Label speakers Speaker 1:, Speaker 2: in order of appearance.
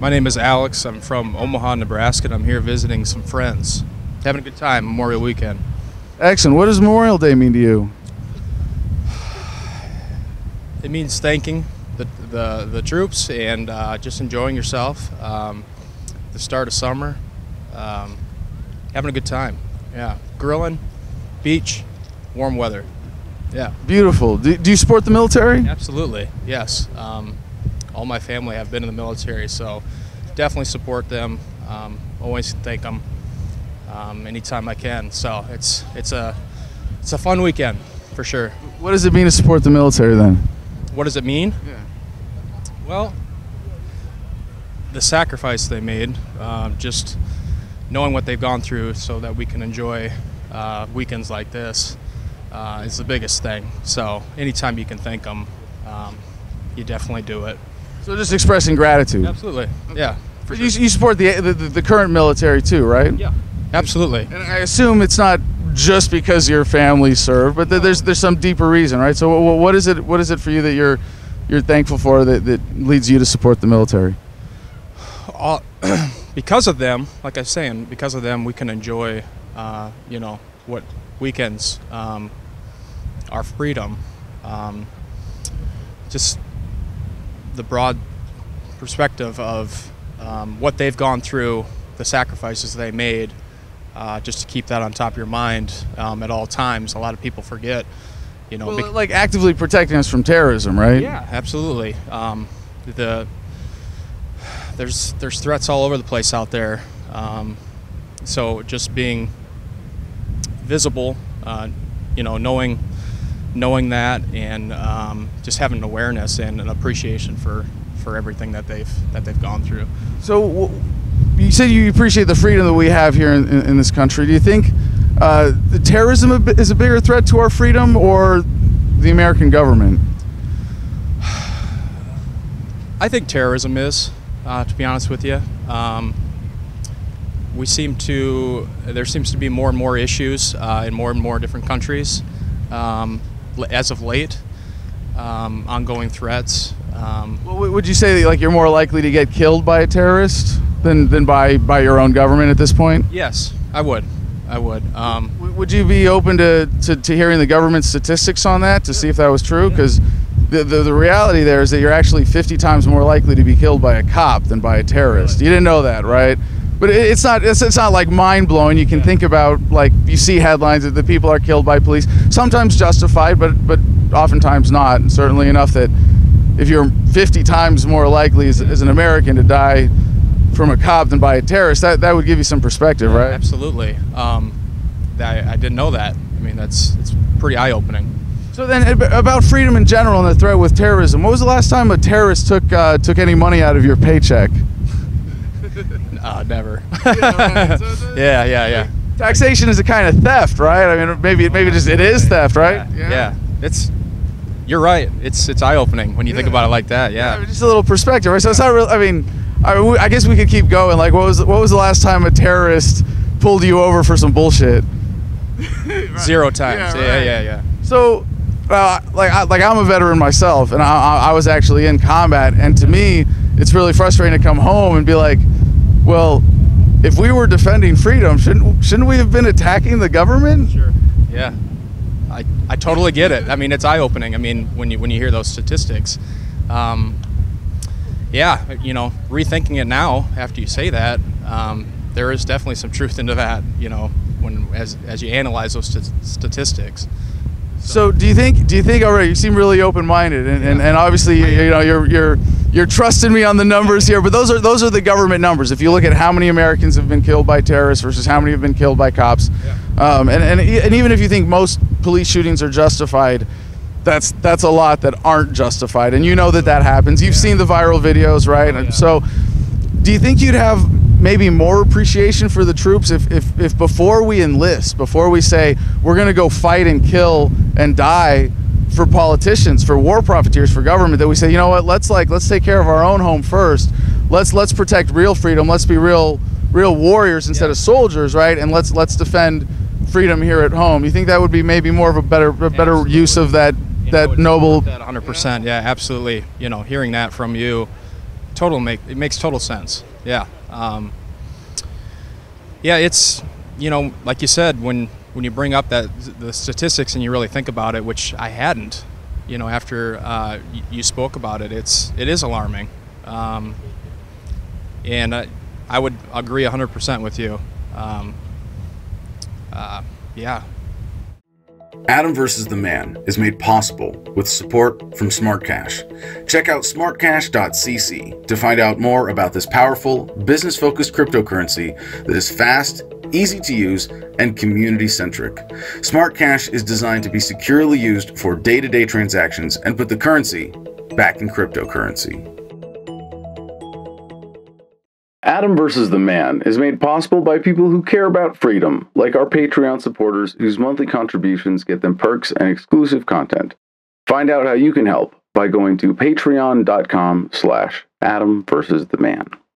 Speaker 1: My name is Alex. I'm from Omaha, Nebraska, and I'm here visiting some friends. Having a good time, Memorial Weekend.
Speaker 2: Excellent. What does Memorial Day mean to you?
Speaker 1: It means thanking the, the, the troops and uh, just enjoying yourself. Um, the start of summer, um, having a good time. Yeah, grilling, beach, warm weather. Yeah,
Speaker 2: Beautiful. Do, do you support the military?
Speaker 1: absolutely. Yes. Um, all my family have been in the military, so definitely support them. Um, always thank them um, anytime I can. So it's it's a it's a fun weekend for sure.
Speaker 2: What does it mean to support the military then?
Speaker 1: What does it mean?
Speaker 2: Yeah.
Speaker 1: Well, the sacrifice they made, um, just knowing what they've gone through so that we can enjoy uh, weekends like this uh, is the biggest thing. So anytime you can thank them, um, you definitely do it.
Speaker 2: So just expressing gratitude.
Speaker 1: Absolutely. Yeah. For
Speaker 2: You, you support the, the the current military too, right?
Speaker 1: Yeah. Absolutely.
Speaker 2: And I assume it's not just because your family served, but there's there's some deeper reason, right? So wh- what is it what is it for you that you're you're thankful for that, that leads you to support the military?
Speaker 1: all, because of them, like I was saying, because of them, we can enjoy, uh, you know, what weekends, um, our freedom, um, just the broad perspective of um, what they've gone through, the sacrifices they made, uh, just to keep that on top of your mind um, at all times. A lot of people forget, you know.
Speaker 2: Well, like actively protecting us from terrorism, right?
Speaker 1: yeah, absolutely. Um, the there's there's threats all over the place out there. Um, so just being visible, uh, you know, knowing knowing that, and um, just having an awareness and an appreciation for for everything that they've that they've gone through.
Speaker 2: So you said you appreciate the freedom that we have here in, in, this country. Do you think uh, the terrorism is a bigger threat to our freedom or the American government?
Speaker 1: I think terrorism is, uh, to be honest with you. Um, we seem to, there seems to be more and more issues uh, in more and more different countries um, as of late. Um, ongoing threats. Um,
Speaker 2: Well, would you say that, like you're more likely to get killed by a terrorist than, than by, by your own government at this point?
Speaker 1: yes, I would. I would. Um,
Speaker 2: W- Would you be open to, to, to hearing the government statistics on that to see if that was true? Because the, the, the reality there is that you're actually 50 times more likely to be killed by a cop than by a terrorist. You didn't know that, right? But it's not it's, it's not like mind blowing. You can think about like you see headlines that the people are killed by police, sometimes justified, but but oftentimes not. And certainly enough that if you're 50 times more likely as, as an American to die from a cop than by a terrorist, that, that would give you some perspective, right?
Speaker 1: Absolutely. Um, I, I didn't know that. I mean, that's it's pretty eye opening.
Speaker 2: So then, about freedom in general and the threat with terrorism. What was the last time a terrorist took uh, took any money out of your paycheck?
Speaker 1: Uh, never.
Speaker 2: right. So the-
Speaker 1: yeah, yeah, yeah.
Speaker 2: Taxation is a kind of theft, right? I mean, maybe maybe just it is theft, right?
Speaker 1: Yeah. It's. You're right. It's it's eye opening when you think about it like that. Yeah.
Speaker 2: Just a little perspective, right? So it's not real. I mean, I, I guess we could keep going. Like, what was what was the last time a terrorist pulled you over for some bullshit?
Speaker 1: Zero times.
Speaker 2: Yeah,
Speaker 1: Yeah,
Speaker 2: right.
Speaker 1: yeah, yeah.
Speaker 2: So, uh, like, I, like I'm a veteran myself, and I, I, I was actually in combat, and to me, it's really frustrating to come home and be like, well, if we were defending freedom, shouldn't shouldn't we have been attacking the government?
Speaker 1: Sure. Yeah. I, I totally get it. I mean, it's eye opening. I mean, when you when you hear those statistics, um, yeah, you know, rethinking it now after you say that, um, there is definitely some truth into that. You know, when as as you analyze those st- statistics.
Speaker 2: So, do you think do you think all right? You seem really open minded, and, and, and obviously, you, you know, you're you're you're trusting me on the numbers here, but those are those are the government numbers. If you look at how many Americans have been killed by terrorists versus how many have been killed by cops, um, and, and and even if you think most police shootings are justified, that's that's a lot that aren't justified, and you know that that happens. You've seen the viral videos, right? And so, do you think you'd have maybe more appreciation for the troops if, if, if before we enlist, before we say we're going to go fight and kill and die for politicians, for war profiteers, for government, that we say, you know what, let's like let's take care of our own home first. Let's let's protect real freedom. Let's be real real warriors instead
Speaker 1: Yeah.
Speaker 2: of soldiers, right? And let's let's defend freedom here at home. You think that would be maybe more of a better a better
Speaker 1: Absolutely.
Speaker 2: use of that
Speaker 1: You
Speaker 2: that
Speaker 1: know,
Speaker 2: noble
Speaker 1: that 100%. Yeah, absolutely. You know, hearing that from you, total make it makes total sense. Yeah. Um, yeah, it's you know, like you said, when when you bring up that the statistics and you really think about it, which I hadn't, you know, after uh, you spoke about it, it's it is alarming, um, and I, I would agree 100% with you. Um, uh, yeah,
Speaker 3: Adam versus the Man is made possible with support from SmartCash. Check out smartcash.cc to find out more about this powerful, business focused cryptocurrency that is fast, easy to use, and community centric. Smart Cash is designed to be securely used for day to day transactions and put the currency back in cryptocurrency.
Speaker 2: Adam versus the Man is made possible by people who care about freedom, like our Patreon supporters whose monthly contributions get them perks and exclusive content. Find out how you can help by going to patreon.com slash Adam versus the Man.